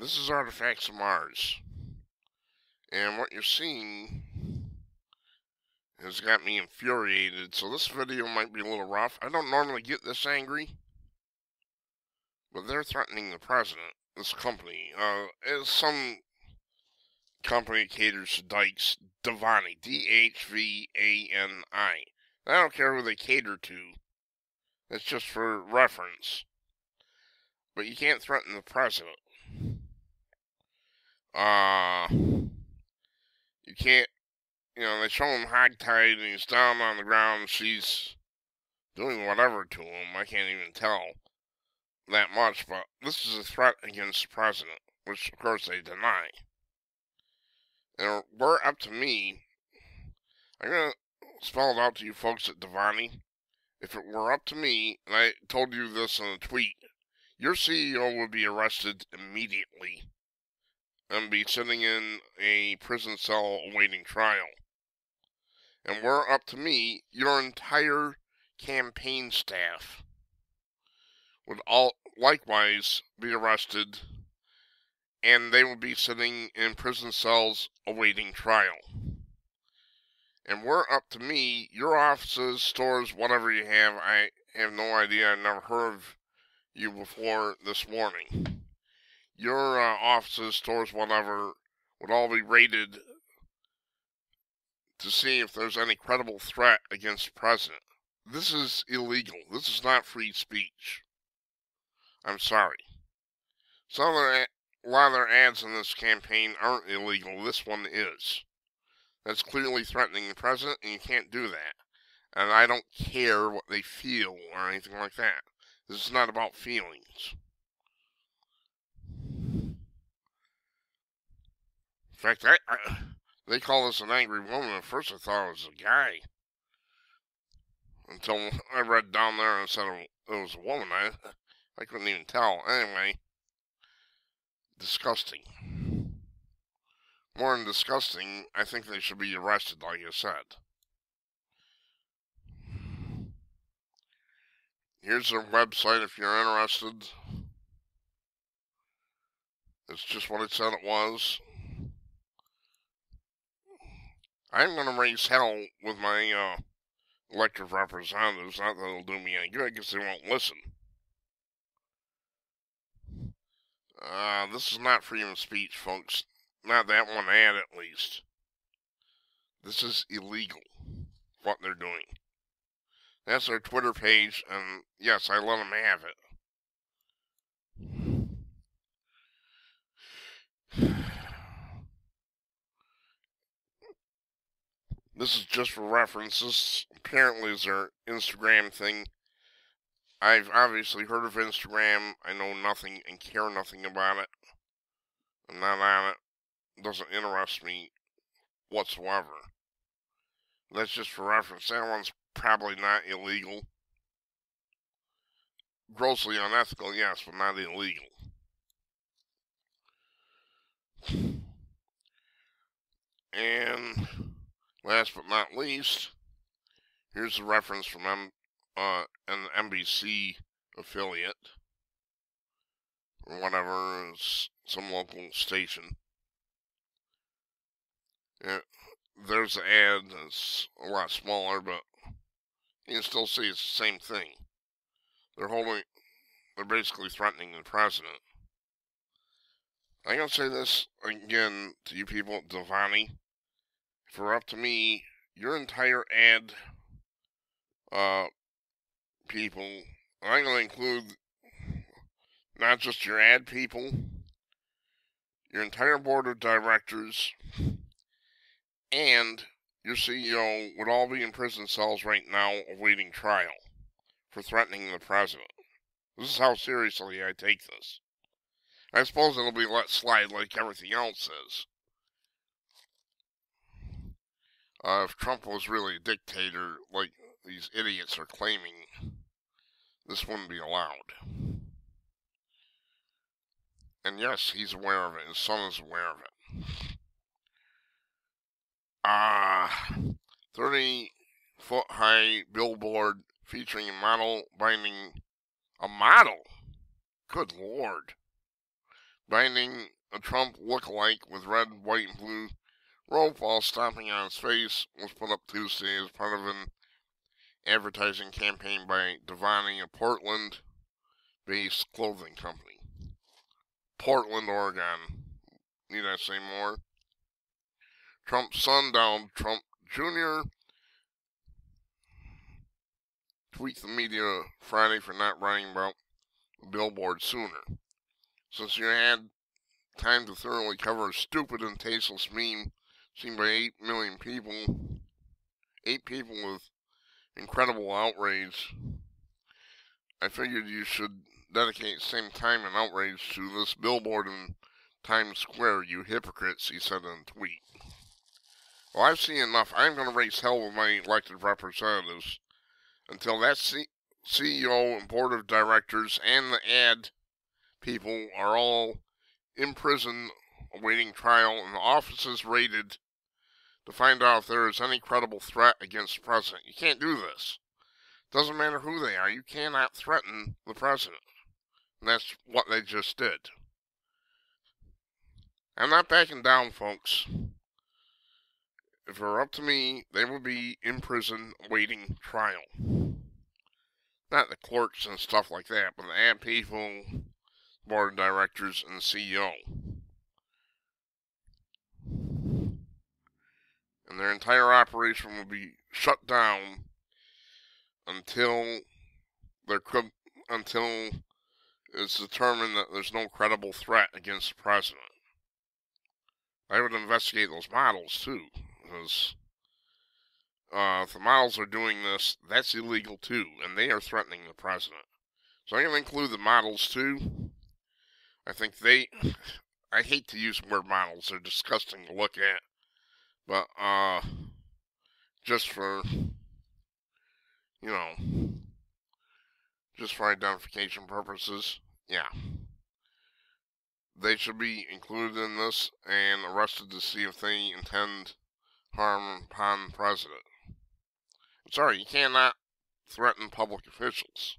This is Artifacts of Mars. And what you're seeing has got me infuriated, so this video might be a little rough. I don't normally get this angry, but they're threatening the president, this company. Uh, it's some company caters to dykes, Dhvani, D-H-V-A-N-I. I don't care who they cater to. That's just for reference. But you can't threaten the president. Uh, you can't, you know, they show him hogtied and he's down on the ground. She's doing whatever to him. I can't even tell that much, but this is a threat against the president, which of course they deny. And we're up to me. I'm gonna spell it out to you folks at Dhvani. If it were up to me, and I told you this in a tweet, your CEO would be arrested immediately and be sitting in a prison cell awaiting trial. And were up to me, your entire campaign staff would all likewise be arrested and they would be sitting in prison cells awaiting trial. And were up to me, your offices, stores, whatever you have, I have no idea, I've never heard of you before this morning your uh, offices, stores, whatever, would all be raided to see if there's any credible threat against the president. This is illegal. This is not free speech. I'm sorry. Some of their, a lot of their ads in this campaign aren't illegal. This one is. That's clearly threatening the president, and you can't do that. And I don't care what they feel or anything like that. This is not about feelings. In fact, I, I, they call this an angry woman. At first, I thought it was a guy. Until I read down there and said it was a woman. I, I couldn't even tell. Anyway, disgusting. More than disgusting, I think they should be arrested, like I said. Here's their website if you're interested. It's just what it said it was. I'm going to raise hell with my uh, elected representatives. Not that it'll do me any good because they won't listen. Uh, this is not freedom of speech, folks. Not that one ad, at least. This is illegal, what they're doing. That's their Twitter page, and yes, I let them have it. This is just for reference. This apparently is their Instagram thing. I've obviously heard of Instagram. I know nothing and care nothing about it. I'm not on it. it doesn't interest me whatsoever. That's just for reference. That one's probably not illegal. Grossly unethical, yes, but not illegal. And Last but not least, here's a reference from M, uh, an NBC affiliate, or whatever, some local station. Yeah, there's an ad that's a lot smaller, but you can still see it's the same thing. They're holding, they're basically threatening the president. I'm going to say this again to you people at For up to me, your entire ad uh, people, I'm going to include not just your ad people, your entire board of directors, and your CEO would all be in prison cells right now awaiting trial for threatening the president. This is how seriously I take this. I suppose it'll be let slide like everything else is. Uh, if Trump was really a dictator, like these idiots are claiming, this wouldn't be allowed. And yes, he's aware of it. His son is aware of it. Ah, uh, 30 foot high billboard featuring a model binding a model. Good lord. binding a Trump look-alike with red, white, and blue rope while stomping on his face was put up Tuesday as part of an advertising campaign by Dhvani, a Portland-based clothing company. Portland, Oregon. Need I say more? Trump's son, Donald Trump Jr., tweaked the media Friday for not writing about the billboard sooner. Since you had time to thoroughly cover a stupid and tasteless meme seen by 8 million people, 8 people with incredible outrage, I figured you should dedicate same time and outrage to this billboard in Times Square, you hypocrites, he said in a tweet. Well, I've seen enough. I'm going to raise hell with my elected representatives until that C- CEO and board of directors and the ad people are all in prison awaiting trial and the offices raided to find out if there is any credible threat against the president. You can't do this. Doesn't matter who they are. You cannot threaten the president. And that's what they just did. I'm not backing down, folks. If it were up to me, they would be in prison waiting trial. Not the clerks and stuff like that, but the ad people, board of directors, and the CEO. Their entire operation will be shut down until there could until it's determined that there's no credible threat against the president. I would investigate those models too because uh, if the models are doing this, that's illegal too, and they are threatening the president. So I'm going to include the models too. I think they, I hate to use the word models, they're disgusting to look at, but uh, just for, you know, just for identification purposes, yeah. They should be included in this and arrested to see if they intend harm upon the president. I'm sorry, you cannot threaten public officials.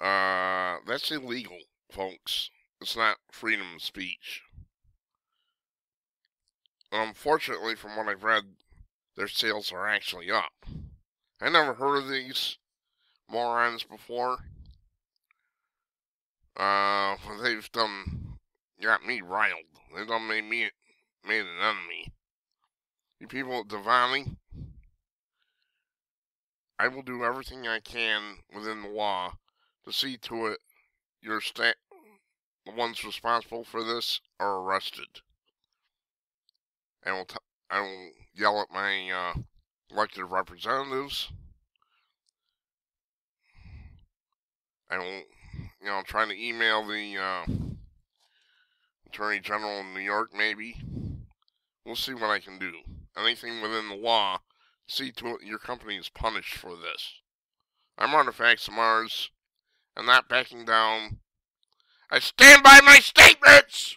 Uh, that's illegal, folks. It's not freedom of speech. Unfortunately, from what I've read, their sales are actually up. I never heard of these morons before. Uh, they've done, got me riled. They done made me made an enemy. You people at Dhvani, I will do everything I can within the law to see to it your sta- the ones responsible for this are arrested. I will t- I will yell at my uh, elected representatives. I will, you know, try to email the uh, Attorney General in New York, maybe. We'll see what I can do. Anything within the law, see to it your company is punished for this. I'm Artifacts of Mars. I'm not backing down. I stand by my statements!